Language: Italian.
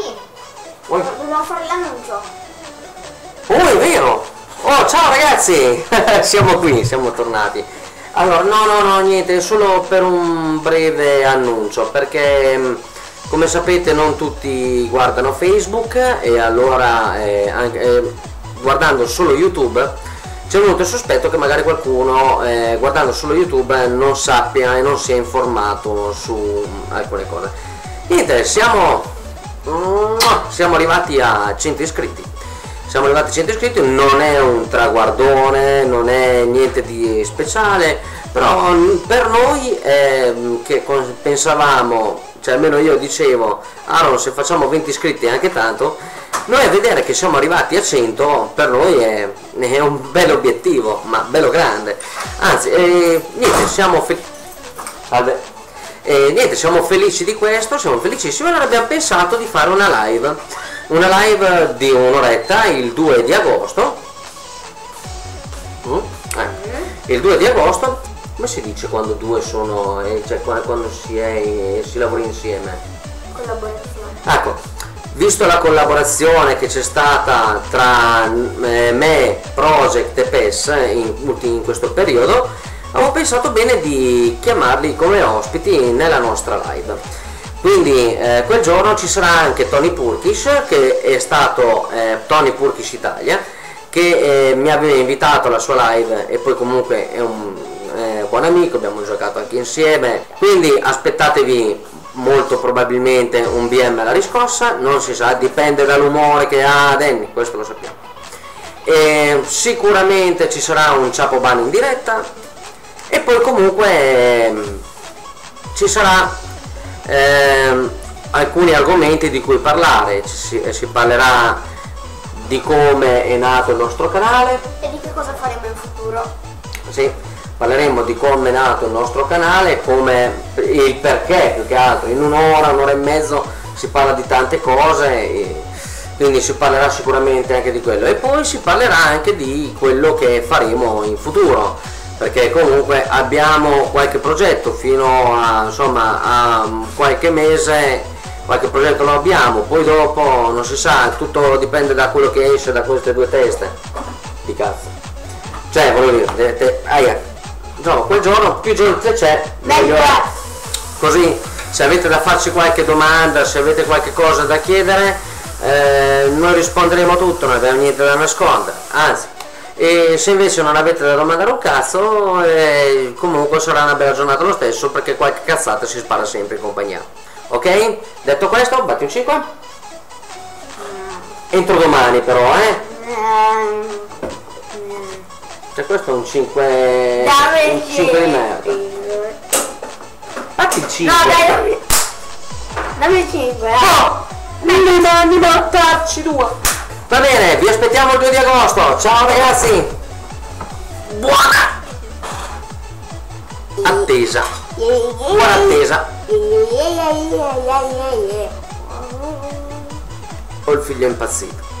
Papi, Oi. dobbiamo fare l'annuncio. Oh, è vero! Oh, ciao ragazzi! siamo qui, siamo tornati. Allora, no, no, no, niente, solo per un breve annuncio, perché mh, come sapete non tutti guardano Facebook e allora eh, anche, eh, guardando solo YouTube c'è venuto il sospetto che magari qualcuno eh, guardando solo YouTube non sappia e non sia informato su alcune cose. Niente, siamo, siamo arrivati a 100 iscritti. Siamo arrivati a 100 iscritti, non è un traguardone, non è niente di speciale, però per noi eh, che pensavamo, cioè almeno io dicevo, Aaron se facciamo 20 iscritti è anche tanto, noi a vedere che siamo arrivati a 100 per noi è, è un bel obiettivo, ma bello grande, anzi eh, niente, siamo felici. E niente, siamo felici di questo, siamo felicissimi e allora abbiamo pensato di fare una live una live di un'oretta il 2 di agosto mm? eh. il 2 di agosto come si dice quando due sono eh, cioè quando si, è, si lavora insieme Collaborazione. ecco visto la collaborazione che c'è stata tra eh, me, Project e PES in, in questo periodo avevo pensato bene di chiamarli come ospiti nella nostra live. Quindi eh, quel giorno ci sarà anche Tony Purkish che è stato eh, Tony Purkish Italia che eh, mi aveva invitato alla sua live e poi comunque è un eh, buon amico abbiamo giocato anche insieme. Quindi aspettatevi molto probabilmente un BM alla riscossa non si sa dipende dall'umore che ha Danny questo lo sappiamo. E sicuramente ci sarà un Ciapo Ban in diretta poi comunque ehm, ci sarà ehm, alcuni argomenti di cui parlare, si, si, parlerà di come è nato il nostro canale. E di che cosa faremo in futuro. Sì, parleremo di come è nato il nostro canale, come il perché più che altro, in un'ora, un'ora e mezzo si parla di tante cose quindi si parlerà sicuramente anche di quello. E poi si parlerà anche di quello che faremo in futuro perché comunque abbiamo qualche progetto fino a, insomma, a qualche mese qualche progetto lo abbiamo poi dopo non si sa tutto dipende da quello che esce da queste due teste. Di cazzo. Cioè voglio dire te, te, aia. Insomma, quel giorno più gente c'è meglio è. Così se avete da farci qualche domanda se avete qualche cosa da chiedere eh, noi risponderemo a tutto non abbiamo niente da nascondere anzi e se invece non avete da domandare un cazzo eh, comunque sarà una bella giornata lo stesso perché qualche cazzata si spara sempre in compagnia. Ok? detto questo batti un 5 entro domani però eh. Cioè questo è un 5 un 5 di merda. fatti il 5 no dai. dammi il 5 eh. no. Mi mandi battarci due. Va bene, vi aspettiamo il 2 di agosto. Ciao ragazzi. Buona attesa. Buona attesa. Ho il figlio impazzito.